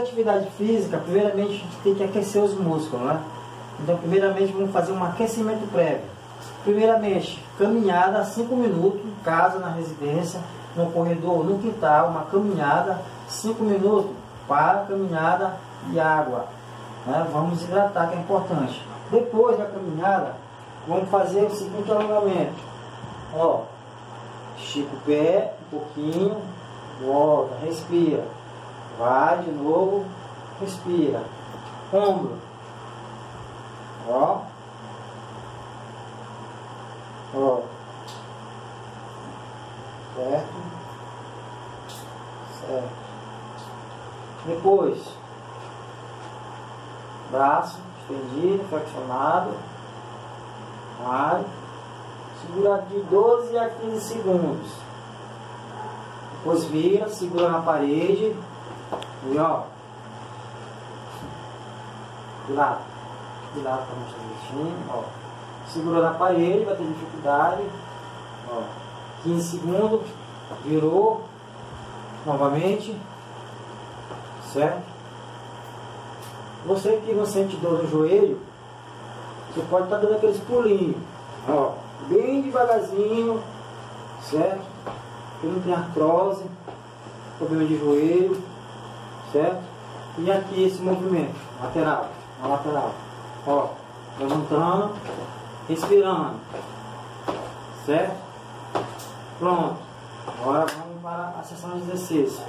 atividade física, primeiramente a gente tem que aquecer os músculos, né? Então, primeiramente, vamos fazer um aquecimento prévio. Primeiramente, caminhada 5 minutos, em casa, na residência, no corredor, no quintal, uma caminhada, 5 minutos, para caminhada e água. Né? Vamos hidratar, que é importante. Depois da caminhada, vamos fazer o seguinte alongamento. Ó, estica o pé um pouquinho, volta, respira. Vai de novo, respira. Ombro. Ó. Ó. Certo? Certo. Depois, braço estendido, flexionado. Vai. Segura de 12 a 15 segundos. Depois vira, segura na parede. Ó. De lado. De lado para mostrar direitinho. Ó. Segurou na parede, vai ter dificuldade. Ó. 15 segundos. Virou. Novamente. Certo? Você que não sente dor no joelho, você pode estar tá dando aqueles pulinhos. Ó. Bem devagarzinho. Certo? Que não tem artrose, problema de joelho certo? E aqui esse movimento, lateral, na lateral. Ó, levantando, respirando, certo? Pronto. Agora vamos para a sessão de exercício.